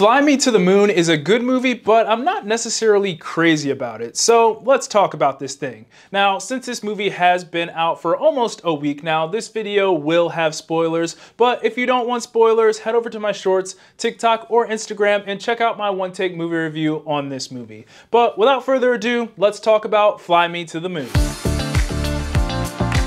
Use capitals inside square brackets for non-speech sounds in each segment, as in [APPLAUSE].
Fly Me to the Moon is a good movie, but I'm not necessarily crazy about it. So let's talk about this thing. Now, since this movie has been out for almost a week now, this video will have spoilers, but if you don't want spoilers, head over to my shorts, TikTok, or Instagram and check out my one take movie review on this movie. But without further ado, let's talk about Fly Me to the Moon.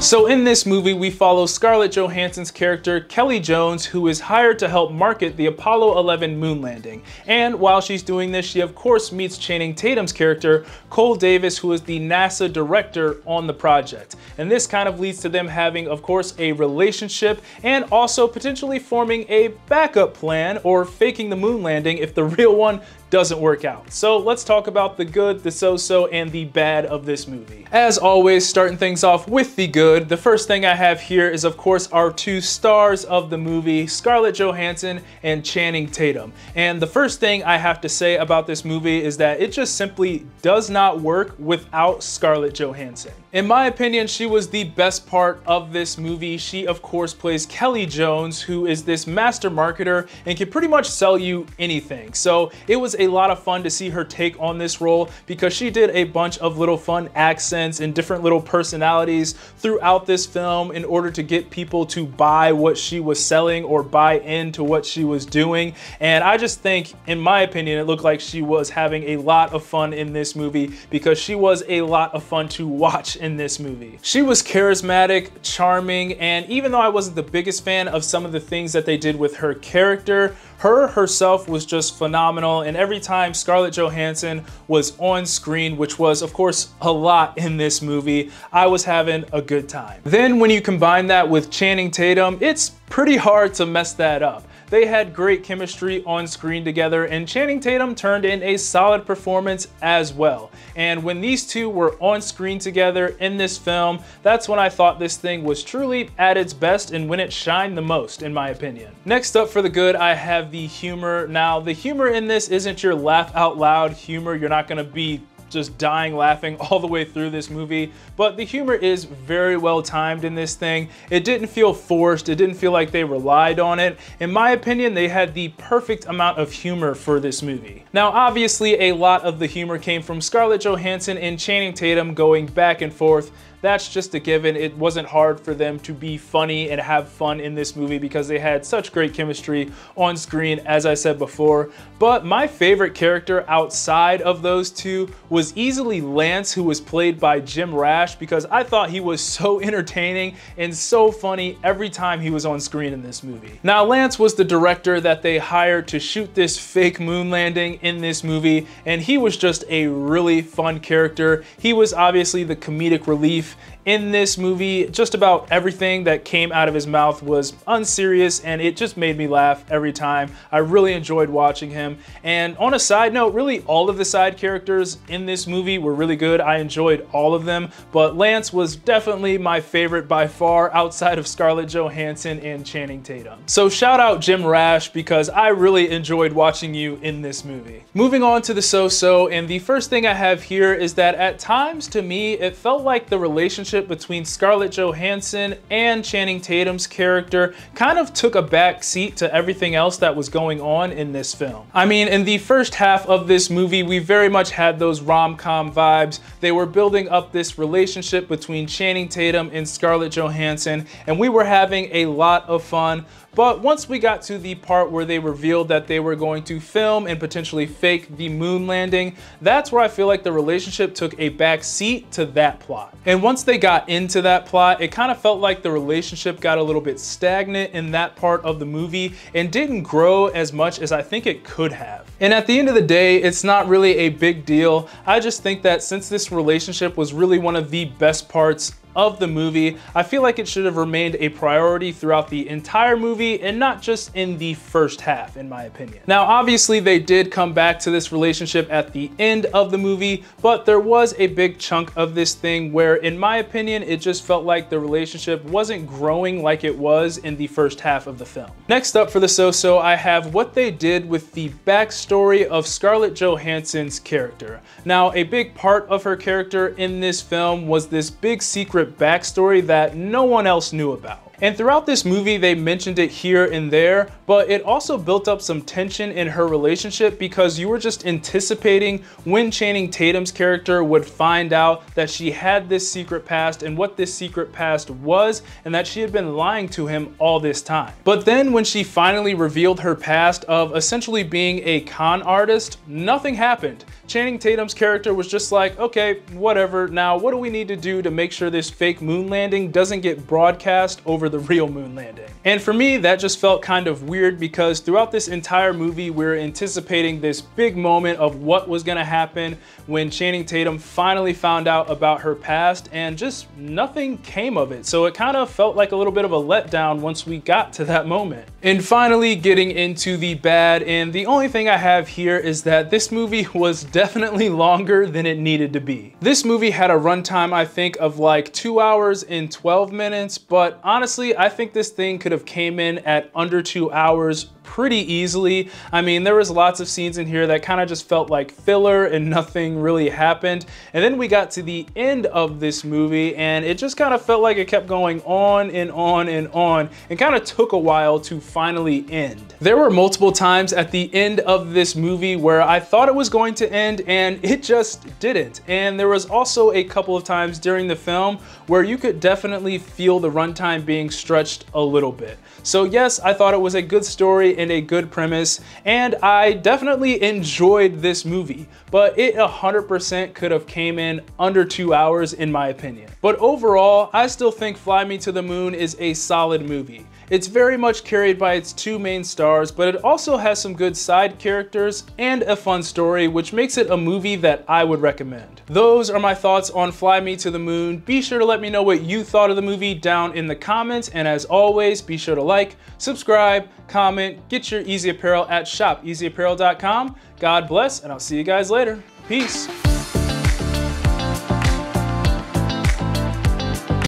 So in this movie, we follow Scarlett Johansson's character, Kelly Jones, who is hired to help market the Apollo 11 moon landing. And while she's doing this, she of course meets Channing Tatum's character, Cole Davis, who is the NASA director on the project. And this kind of leads to them having, of course, a relationship and also potentially forming a backup plan or faking the moon landing if the [LAUGHS] real one doesn't work out. So let's talk about the good, the so-so, and the bad of this movie. As always, starting things off with the good, the first thing I have here is of course our two stars of the movie, Scarlett Johansson and Channing Tatum. And the first thing I have to say about this movie is that it just simply does not work without Scarlett Johansson. In my opinion, she was the best part of this movie. She, of course, plays Kelly Jones, who is this master marketer and can pretty much sell you anything. So it was a lot of fun to see her take on this role because she did a bunch of little fun accents and different little personalities throughout this film in order to get people to buy what she was selling or buy into what she was doing. And I just think, in my opinion, it looked like she was having a lot of fun in this movie because she was a lot of fun to watch in this movie. She was charismatic, charming, and even though I wasn't the biggest fan of some of the things that they did with her character, her herself was just phenomenal. And every time Scarlett Johansson was on screen, which was of course a lot in this movie, I was having a good time. Then when you combine that with Channing Tatum, it's pretty hard to mess that up. They had great chemistry on screen together and Channing Tatum turned in a solid performance as well. And when these two were on screen together in this film, that's when I thought this thing was truly at its best and when it shined the most, in my opinion. Next up for the good, I have the humor. Now, the humor in this isn't your laugh out loud humor. You're not gonna be just dying laughing [LAUGHS] all the way through this movie, but the humor is very well timed in this thing. It didn't feel forced, it didn't feel like they relied on it. In my opinion, they had the perfect amount of humor for this movie. Now, obviously, a lot of the humor came from Scarlett Johansson and Channing Tatum going back and forth that's just a given. It wasn't hard for them to be funny and have fun in this movie because they had such great chemistry on screen, as I said before. But my favorite character outside of those two was easily Lance, who was played by Jim Rash, because I thought he was so [LAUGHS] entertaining and so funny every time he was on screen in this movie. Now, Lance was the director that they hired to shoot this fake moon landing in this movie, and he was just a really fun character. He was obviously the comedic relief life in this movie. Just about everything that came out of his mouth was unserious and it just made me laugh every time. I really enjoyed watching him. And on a side note, really all of the side characters in this movie were really good. I enjoyed all of them, but Lance was definitely my favorite by far outside of Scarlett Johansson and Channing Tatum. So shout out Jim Rash because I really enjoyed watching you in this movie. Moving on to the so-so, and the first thing I have here is that at times to me, it felt like the relationship relationship between Scarlett Johansson and Channing Tatum's character kind of took a back seat to everything else that was going on in this film. I mean, in the first half of this movie, we very much had those rom-com vibes. They were building up this relationship between Channing Tatum and Scarlett Johansson, and we were having a lot of fun. But once we got to the part where they revealed that they were going to film and potentially fake the moon landing, that's where I feel like the relationship took a back seat to that plot. And once they got into that plot, it kind of felt like the relationship got a little bit stagnant in that part of the movie and didn't grow as much as I think it could have. And at the end of the day, it's not really a big deal. I just think that since this relationship was really one of the best parts of the movie. I feel like it should have remained a priority throughout the entire movie and not just in the first half, in my opinion. Now, obviously, they did come back to this relationship at the end of the movie, but there was a big chunk of this thing where, in my opinion, it just felt like the relationship wasn't growing like it was in the first half of the film. Next up for the so-so, I have what they did with the backstory of Scarlett Johansson's character. Now, a big part of her character in this film was this big secret backstory that no one else knew about. And throughout this movie, they mentioned it here and there, but it also built up some tension in her relationship because you were just anticipating when Channing Tatum's character would find out that she had this secret past and what this secret past was, and that she had been lying to him all this time. But then when she finally revealed her past of essentially being a con artist, nothing happened. Channing Tatum's character was just like, okay, whatever. Now, what do we need to do to make sure this fake moon landing doesn't get broadcast over the real moon landing? And for me, that just felt kind of weird because throughout this entire movie, we are anticipating this big moment of what was gonna happen when Channing Tatum finally found out about her past and just nothing came of it. So it kind of felt like a little bit of a letdown once we got to that moment. And finally, getting into the bad, and the only thing I have here is that this movie [LAUGHS] was definitely longer than it needed to be. This movie had a runtime, I think, of like two hours and 12 minutes, but honestly, I think this thing could have came in at under two hours pretty easily. I mean, there was lots of scenes in here that kind of just felt like filler and nothing really happened. And then we got to the end of this movie and it just kind of felt like it kept going on and on and on and kind of took a while to finally end. There were multiple times at the end of this movie where I thought it was going to end and it just didn't. And there was also a couple of times during the film where you could definitely feel the runtime being stretched a little bit. So yes, I thought it was a good story and a good premise, and I definitely enjoyed this movie, but it 100% could have came in under two hours in my opinion. But overall, I still think Fly Me to the Moon is a solid movie. It's very much carried by its two main stars, but it also has some good side characters and a fun story, which makes it a movie that I would recommend. Those are my thoughts on Fly Me to the Moon. Be sure to let me know what you thought of the movie down in the comments, and as always, be sure to like, subscribe, comment, get your Eazy Apparel at shopeazyapparel.com. God bless, and I'll see you guys later. Peace.